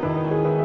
Música